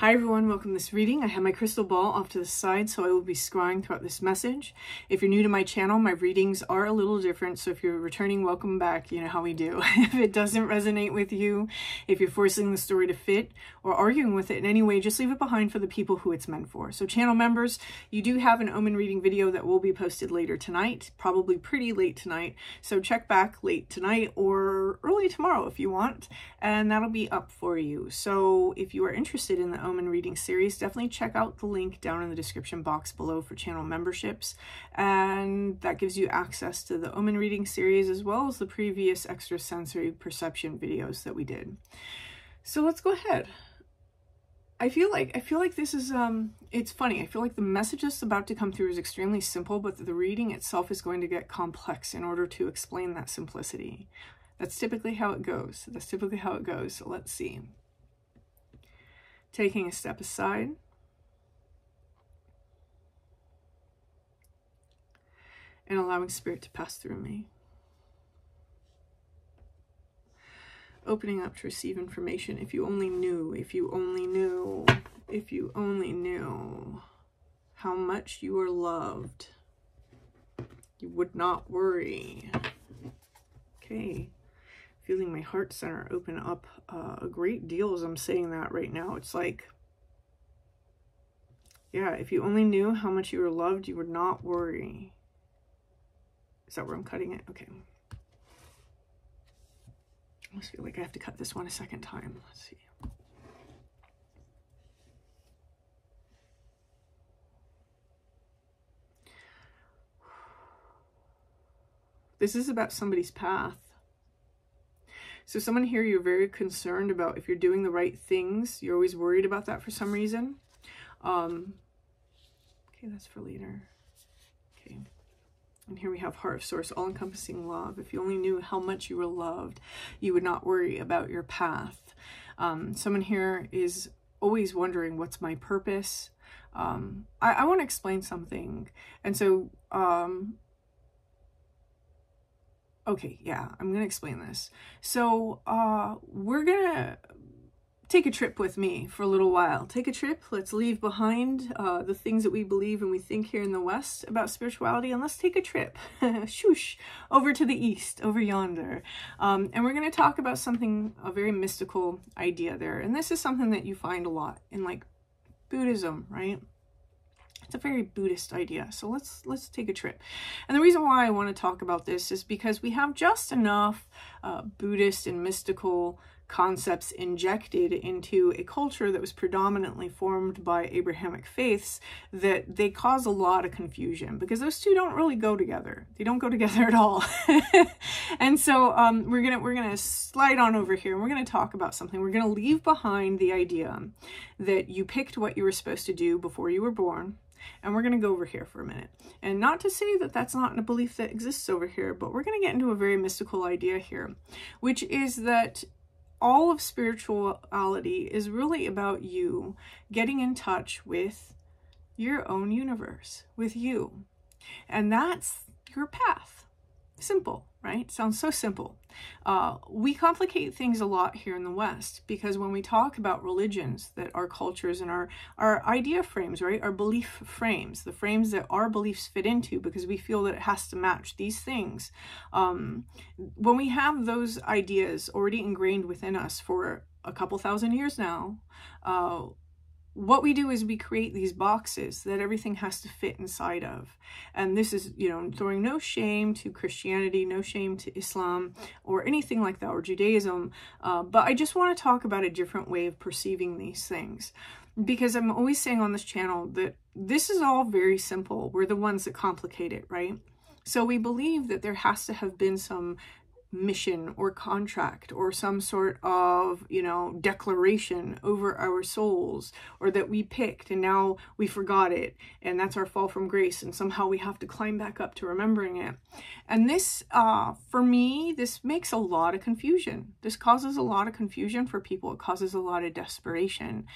Hi everyone, welcome to this reading. I have my crystal ball off to the side, so I will be scrying throughout this message. If you're new to my channel, my readings are a little different, so if you're returning, welcome back. You know how we do. if it doesn't resonate with you, if you're forcing the story to fit, or arguing with it in any way, just leave it behind for the people who it's meant for. So channel members, you do have an omen reading video that will be posted later tonight, probably pretty late tonight, so check back late tonight or early tomorrow if you want, and that'll be up for you. So if you are interested in the Omen reading series, definitely check out the link down in the description box below for channel memberships. And that gives you access to the Omen reading series as well as the previous extrasensory perception videos that we did. So let's go ahead. I feel like I feel like this is um it's funny. I feel like the message that's about to come through is extremely simple, but the reading itself is going to get complex in order to explain that simplicity. That's typically how it goes. That's typically how it goes. So let's see taking a step aside. And allowing spirit to pass through me. Opening up to receive information. If you only knew, if you only knew, if you only knew how much you are loved, you would not worry. Okay feeling my heart center open up uh, a great deal as I'm saying that right now. It's like, yeah, if you only knew how much you were loved, you would not worry. Is that where I'm cutting it? Okay. I almost feel like I have to cut this one a second time. Let's see. This is about somebody's path. So someone here, you're very concerned about if you're doing the right things. You're always worried about that for some reason. Um, okay, that's for later. Okay. And here we have Heart of Source, all-encompassing love. If you only knew how much you were loved, you would not worry about your path. Um, someone here is always wondering, what's my purpose? Um, I, I want to explain something. And so um, okay, yeah, I'm going to explain this. So, uh, we're going to take a trip with me for a little while. Take a trip. Let's leave behind uh, the things that we believe and we think here in the West about spirituality, and let's take a trip, shoosh, over to the East, over yonder. Um, and we're going to talk about something, a very mystical idea there. And this is something that you find a lot in like Buddhism, right? It's a very Buddhist idea. So let's let's take a trip. And the reason why I want to talk about this is because we have just enough uh, Buddhist and mystical concepts injected into a culture that was predominantly formed by Abrahamic faiths that they cause a lot of confusion because those two don't really go together. They don't go together at all. and so um, we're gonna we're gonna slide on over here and we're gonna talk about something. We're gonna leave behind the idea that you picked what you were supposed to do before you were born and we're going to go over here for a minute. And not to say that that's not a belief that exists over here, but we're going to get into a very mystical idea here, which is that all of spirituality is really about you getting in touch with your own universe, with you. And that's your path. Simple, right? Sounds so simple. Uh, we complicate things a lot here in the West because when we talk about religions, that our cultures and our, our idea frames, right, our belief frames, the frames that our beliefs fit into because we feel that it has to match these things. Um, when we have those ideas already ingrained within us for a couple thousand years now, uh, what we do is we create these boxes that everything has to fit inside of. And this is, you know, throwing no shame to Christianity, no shame to Islam or anything like that, or Judaism. Uh, but I just want to talk about a different way of perceiving these things. Because I'm always saying on this channel that this is all very simple. We're the ones that complicate it, right? So we believe that there has to have been some mission or contract or some sort of, you know, declaration over our souls or that we picked and now we forgot it and that's our fall from grace and somehow we have to climb back up to remembering it. And this, uh, for me, this makes a lot of confusion. This causes a lot of confusion for people. It causes a lot of desperation.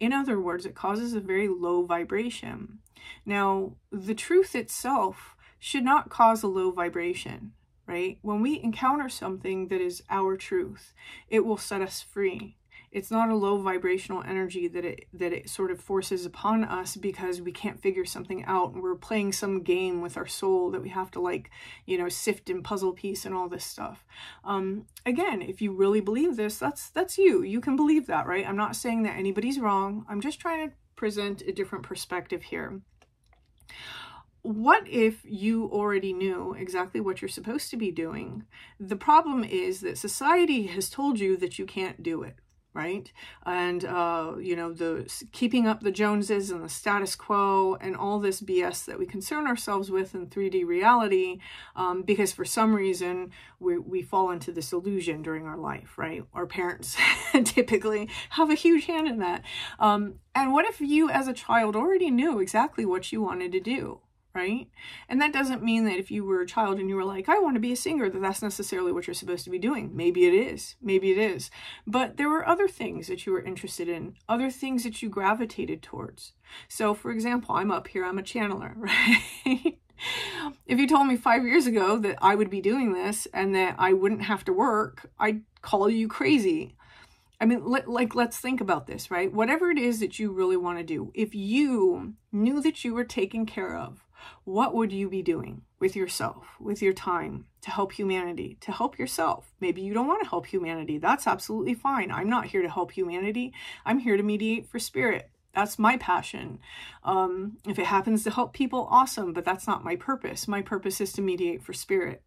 In other words, it causes a very low vibration. Now, the truth itself should not cause a low vibration right? When we encounter something that is our truth, it will set us free. It's not a low vibrational energy that it that it sort of forces upon us because we can't figure something out and we're playing some game with our soul that we have to like, you know, sift and puzzle piece and all this stuff. Um, again, if you really believe this, that's that's you. You can believe that, right? I'm not saying that anybody's wrong. I'm just trying to present a different perspective here what if you already knew exactly what you're supposed to be doing? The problem is that society has told you that you can't do it, right? And, uh, you know, the keeping up the Joneses and the status quo and all this BS that we concern ourselves with in 3D reality, um, because for some reason we, we fall into this illusion during our life, right? Our parents typically have a huge hand in that. Um, and what if you as a child already knew exactly what you wanted to do? Right? And that doesn't mean that if you were a child and you were like, I want to be a singer, that that's necessarily what you're supposed to be doing. Maybe it is. Maybe it is. But there were other things that you were interested in, other things that you gravitated towards. So, for example, I'm up here, I'm a channeler, right? if you told me five years ago that I would be doing this and that I wouldn't have to work, I'd call you crazy. I mean, like, let's think about this, right? Whatever it is that you really want to do, if you knew that you were taken care of, what would you be doing with yourself, with your time to help humanity, to help yourself? Maybe you don't want to help humanity. That's absolutely fine. I'm not here to help humanity. I'm here to mediate for spirit. That's my passion. Um, if it happens to help people, awesome, but that's not my purpose. My purpose is to mediate for spirit.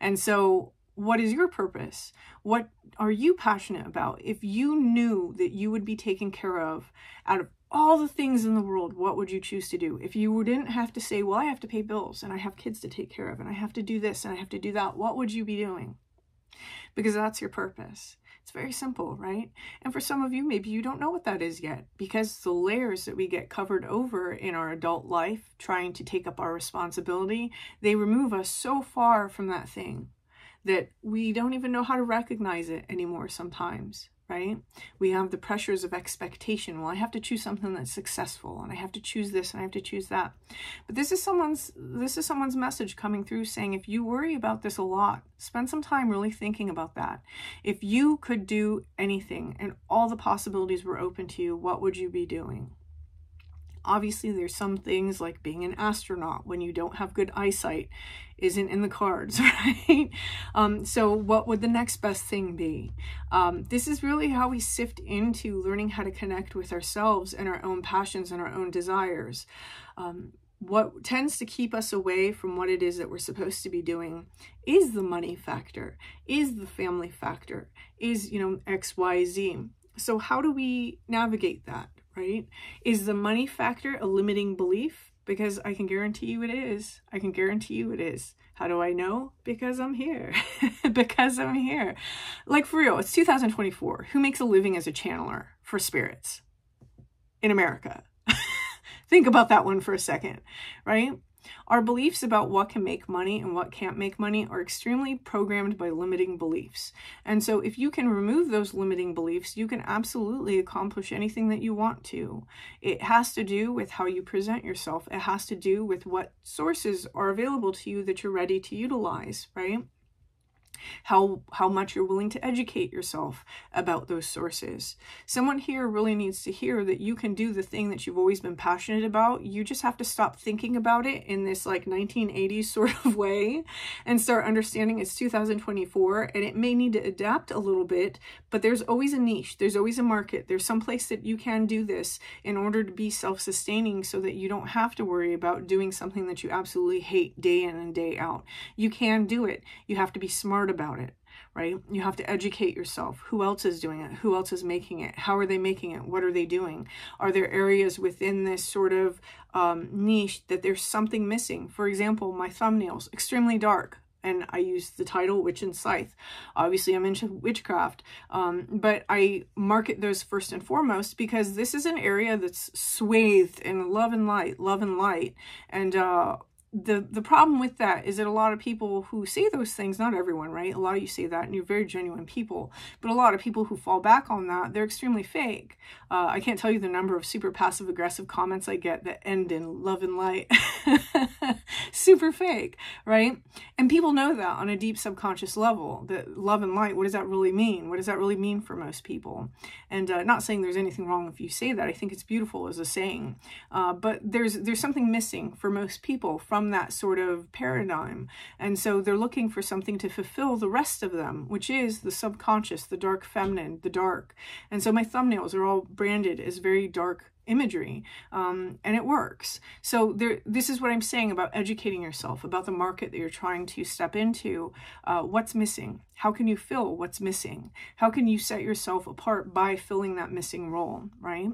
And so, what is your purpose? What are you passionate about? If you knew that you would be taken care of out of all the things in the world, what would you choose to do? If you didn't have to say, well, I have to pay bills and I have kids to take care of and I have to do this and I have to do that, what would you be doing? Because that's your purpose. It's very simple, right? And for some of you, maybe you don't know what that is yet because the layers that we get covered over in our adult life, trying to take up our responsibility, they remove us so far from that thing that we don't even know how to recognize it anymore sometimes right? We have the pressures of expectation. Well, I have to choose something that's successful and I have to choose this and I have to choose that. But this is someone's this is someone's message coming through saying if you worry about this a lot, spend some time really thinking about that. If you could do anything and all the possibilities were open to you, what would you be doing? Obviously, there's some things like being an astronaut when you don't have good eyesight isn't in the cards, right? Um, so, what would the next best thing be? Um, this is really how we sift into learning how to connect with ourselves and our own passions and our own desires. Um, what tends to keep us away from what it is that we're supposed to be doing is the money factor, is the family factor, is, you know, XYZ. So, how do we navigate that? Right? Is the money factor a limiting belief? Because I can guarantee you it is. I can guarantee you it is. How do I know? Because I'm here. because I'm here. Like for real, it's 2024. Who makes a living as a channeler for spirits in America? Think about that one for a second, right? Our beliefs about what can make money and what can't make money are extremely programmed by limiting beliefs. And so, if you can remove those limiting beliefs, you can absolutely accomplish anything that you want to. It has to do with how you present yourself, it has to do with what sources are available to you that you're ready to utilize, right? How how much you're willing to educate yourself about those sources. Someone here really needs to hear that you can do the thing that you've always been passionate about. You just have to stop thinking about it in this like 1980s sort of way and start understanding it's 2024 and it may need to adapt a little bit, but there's always a niche, there's always a market. There's some place that you can do this in order to be self-sustaining so that you don't have to worry about doing something that you absolutely hate day in and day out. You can do it. You have to be smart about it right? You have to educate yourself. Who else is doing it? Who else is making it? How are they making it? What are they doing? Are there areas within this sort of um, niche that there's something missing? For example, my thumbnails, extremely dark. And I use the title Witch and Scythe. Obviously, I'm into witchcraft, um, but I market those first and foremost because this is an area that's swathed in love and light, love and light. And uh, the the problem with that is that a lot of people who say those things not everyone right? A lot of you say that and you're very genuine people but a lot of people who fall back on that they're extremely fake. Uh, i can't tell you the number of super passive aggressive comments i get that end in love and light. Super fake right? And people know that on a deep subconscious level that love and light what does that really mean? What does that really mean for most people? And uh, not saying there's anything wrong if you say that. I think it's beautiful as a saying. Uh, but there's there's something missing for most people from from that sort of paradigm. And so they're looking for something to fulfill the rest of them, which is the subconscious, the dark feminine, the dark. And so my thumbnails are all branded as very dark imagery um, and it works. So there this is what i'm saying about educating yourself about the market that you're trying to step into. Uh, what's missing? How can you fill what's missing? How can you set yourself apart by filling that missing role right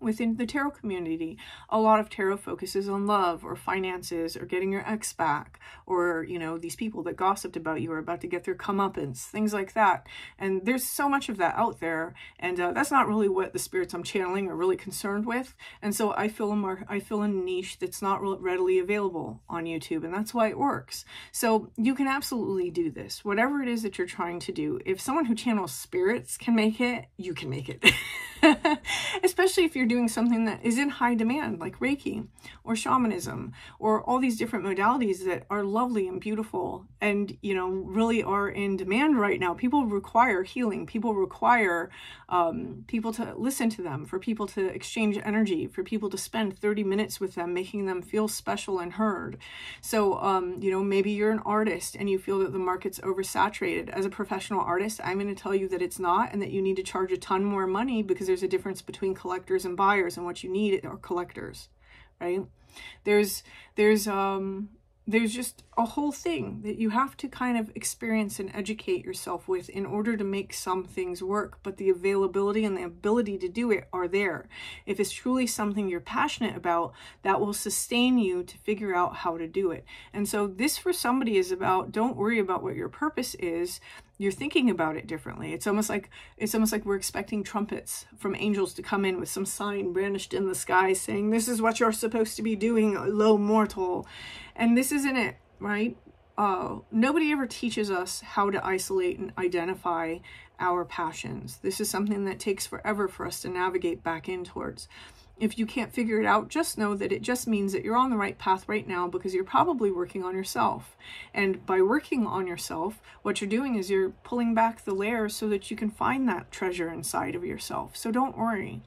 within the tarot community. A lot of tarot focuses on love or finances or getting your ex back or, you know, these people that gossiped about you are about to get their comeuppance, things like that. And there's so much of that out there. And uh, that's not really what the spirits I'm channeling are really concerned with. And so I fill a mar- I fill a niche that's not readily available on YouTube. And that's why it works. So you can absolutely do this. Whatever it is that you're trying to do, if someone who channels spirits can make it, you can make it. Especially if you're doing something that is in high demand, like Reiki or shamanism or all these different modalities that are lovely and beautiful and, you know, really are in demand right now. People require healing. People require um, people to listen to them, for people to exchange energy, for people to spend 30 minutes with them, making them feel special and heard. So, um, you know, maybe you're an artist and you feel that the market's oversaturated. As a professional artist, I'm going to tell you that it's not and that you need to charge a ton more money because there's a difference between collectors and buyers and what you need are collectors right? There's there's um there's just a whole thing that you have to kind of experience and educate yourself with in order to make some things work but the availability and the ability to do it are there. If it's truly something you're passionate about that will sustain you to figure out how to do it. And so this for somebody is about don't worry about what your purpose is you're thinking about it differently. It's almost like it's almost like we're expecting trumpets from angels to come in with some sign brandished in the sky saying, "This is what you're supposed to be doing, low mortal," and this isn't it, right? Uh, nobody ever teaches us how to isolate and identify our passions. This is something that takes forever for us to navigate back in towards. If you can't figure it out, just know that it just means that you're on the right path right now because you're probably working on yourself. And by working on yourself, what you're doing is you're pulling back the layers so that you can find that treasure inside of yourself. So don't worry.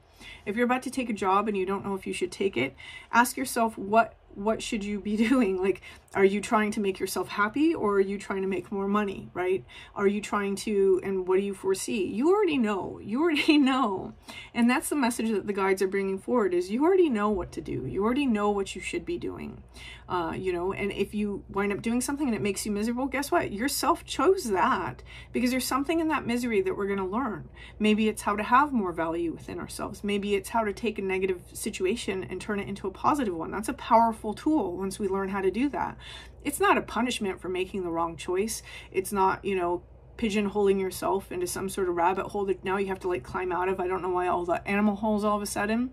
If you're about to take a job and you don't know if you should take it, ask yourself what what should you be doing? Like, are you trying to make yourself happy or are you trying to make more money, right? Are you trying to, and what do you foresee? You already know. You already know. And that's the message that the guides are bringing forward is you already know what to do. You already know what you should be doing. Uh, you know, and if you wind up doing something and it makes you miserable, guess what? Yourself chose that because there's something in that misery that we're going to learn. Maybe it's how to have more value within ourselves. Maybe it's how to take a negative situation and turn it into a positive one. That's a powerful tool once we learn how to do that. It's not a punishment for making the wrong choice. It's not, you know, pigeonholing yourself into some sort of rabbit hole that now you have to like climb out of. I don't know why all the animal holes all of a sudden.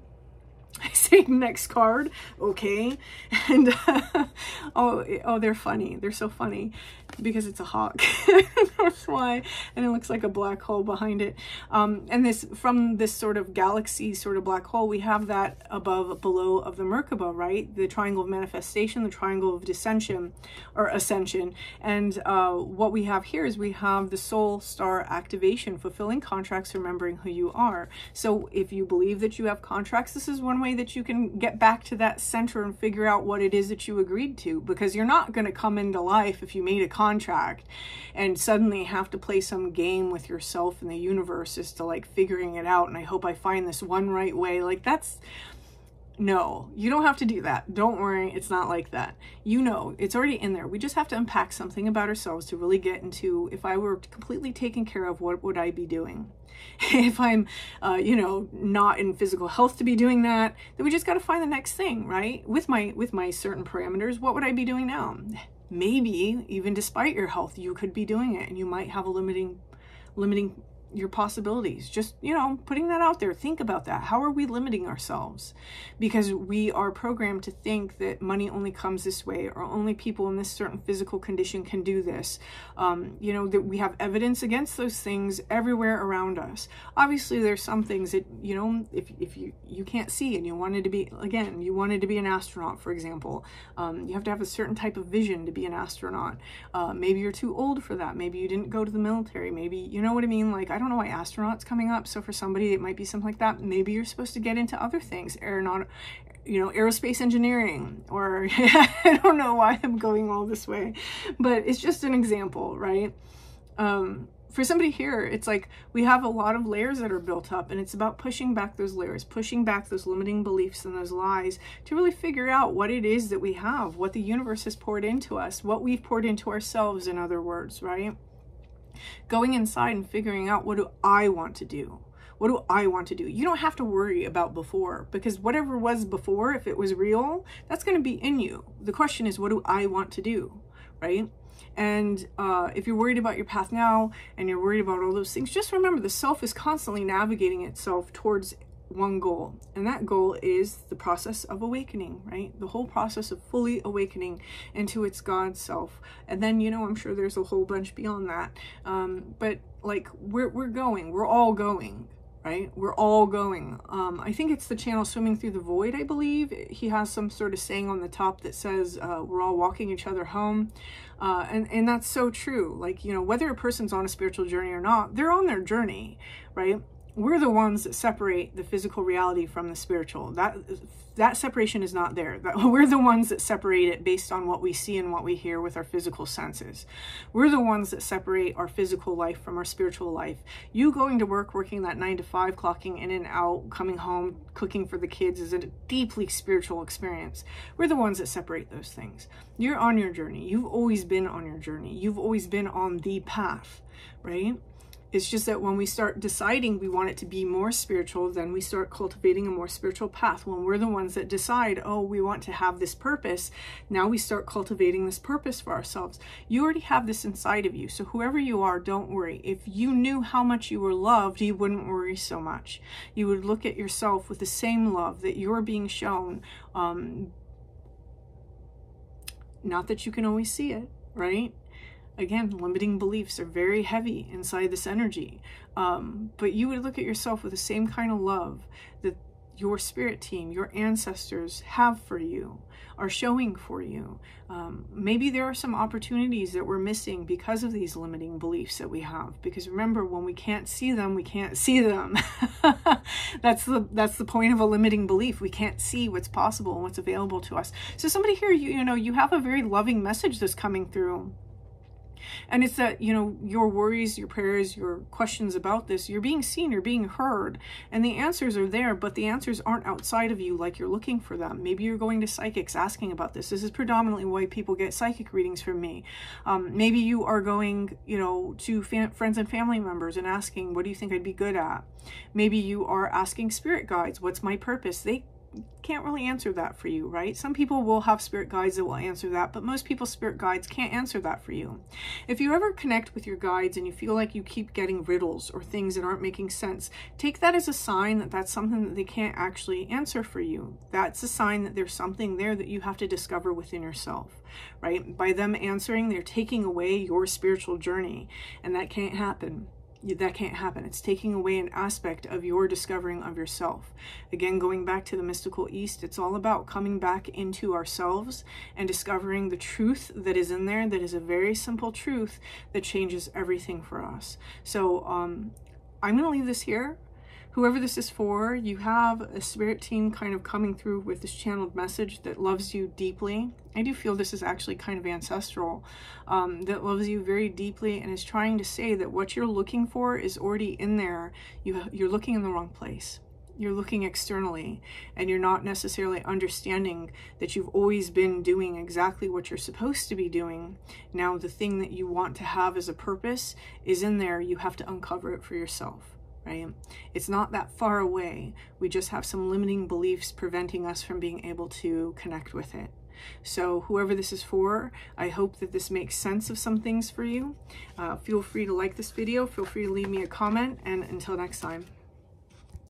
I say next card, okay, and uh, oh, oh, they're funny. They're so funny because it's a hawk. That's why, and it looks like a black hole behind it. Um, and this from this sort of galaxy sort of black hole, we have that above, below of the Merkaba, right? The triangle of manifestation, the triangle of dissension, or ascension, and uh, what we have here is we have the soul star activation, fulfilling contracts, remembering who you are. So if you believe that you have contracts, this is one way that you can get back to that center and figure out what it is that you agreed to because you're not going to come into life if you made a contract and suddenly have to play some game with yourself and the universe as to like figuring it out and I hope I find this one right way. Like that's no, you don't have to do that. Don't worry, it's not like that. You know, it's already in there. We just have to unpack something about ourselves to really get into if I were completely taken care of, what would I be doing? if I'm, uh, you know, not in physical health to be doing that, then we just got to find the next thing, right? With my with my certain parameters, what would I be doing now? Maybe even despite your health, you could be doing it, and you might have a limiting limiting your possibilities. Just, you know, putting that out there. Think about that. How are we limiting ourselves? Because we are programmed to think that money only comes this way or only people in this certain physical condition can do this. Um, you know, that we have evidence against those things everywhere around us. Obviously, there's some things that, you know, if, if you, you can't see and you wanted to be, again, you wanted to be an astronaut, for example, um, you have to have a certain type of vision to be an astronaut. Uh, maybe you're too old for that. Maybe you didn't go to the military. Maybe, you know what I mean? Like, I don't know why astronauts coming up. So for somebody, it might be something like that. Maybe you're supposed to get into other things, aeronaut, you know, aerospace engineering, or I don't know why I'm going all this way, but it's just an example, right? Um, for somebody here, it's like we have a lot of layers that are built up, and it's about pushing back those layers, pushing back those limiting beliefs and those lies to really figure out what it is that we have, what the universe has poured into us, what we've poured into ourselves, in other words, right? Going inside and figuring out what do I want to do? What do I want to do? You don't have to worry about before because whatever was before, if it was real, that's going to be in you. The question is, what do I want to do? Right? And uh, if you're worried about your path now and you're worried about all those things, just remember the self is constantly navigating itself towards one goal, and that goal is the process of awakening, right? The whole process of fully awakening into its God self. And then, you know, I'm sure there's a whole bunch beyond that. Um, but like, we're, we're going, we're all going, right? We're all going. Um, I think it's the channel Swimming Through the Void, I believe. He has some sort of saying on the top that says, uh, we're all walking each other home. Uh, and, and that's so true. Like, you know, whether a person's on a spiritual journey or not, they're on their journey, right? We're the ones that separate the physical reality from the spiritual. That that separation is not there. We're the ones that separate it based on what we see and what we hear with our physical senses. We're the ones that separate our physical life from our spiritual life. You going to work, working that nine to five, clocking in and out, coming home, cooking for the kids is a deeply spiritual experience. We're the ones that separate those things. You're on your journey. You've always been on your journey. You've always been on the path, right? It's just that when we start deciding we want it to be more spiritual, then we start cultivating a more spiritual path. When we're the ones that decide, oh, we want to have this purpose, now we start cultivating this purpose for ourselves. You already have this inside of you. So whoever you are, don't worry. If you knew how much you were loved, you wouldn't worry so much. You would look at yourself with the same love that you're being shown. Um, not that you can always see it, right? Again, limiting beliefs are very heavy inside this energy. Um, but you would look at yourself with the same kind of love that your spirit team, your ancestors have for you, are showing for you. Um, maybe there are some opportunities that we're missing because of these limiting beliefs that we have. Because remember, when we can't see them, we can't see them. that's the that's the point of a limiting belief. We can't see what's possible and what's available to us. So somebody here, you, you know, you have a very loving message that's coming through and it's that, you know, your worries, your prayers, your questions about this, you're being seen, you're being heard, and the answers are there, but the answers aren't outside of you like you're looking for them. Maybe you're going to psychics asking about this. This is predominantly why people get psychic readings from me. Um, maybe you are going, you know, to friends and family members and asking, what do you think I'd be good at? Maybe you are asking spirit guides, what's my purpose? They can't really answer that for you, right? Some people will have spirit guides that will answer that, but most people's spirit guides can't answer that for you. If you ever connect with your guides and you feel like you keep getting riddles or things that aren't making sense, take that as a sign that that's something that they can't actually answer for you. That's a sign that there's something there that you have to discover within yourself, right? By them answering, they're taking away your spiritual journey, and that can't happen that can't happen. It's taking away an aspect of your discovering of yourself. Again, going back to the mystical East, it's all about coming back into ourselves and discovering the truth that is in there, that is a very simple truth that changes everything for us. So um, I'm going to leave this here whoever this is for, you have a spirit team kind of coming through with this channeled message that loves you deeply. I do feel this is actually kind of ancestral, um, that loves you very deeply and is trying to say that what you're looking for is already in there. You, you're looking in the wrong place. You're looking externally and you're not necessarily understanding that you've always been doing exactly what you're supposed to be doing. Now, the thing that you want to have as a purpose is in there. You have to uncover it for yourself right? It's not that far away. We just have some limiting beliefs preventing us from being able to connect with it. So whoever this is for, I hope that this makes sense of some things for you. Uh, feel free to like this video, feel free to leave me a comment, and until next time.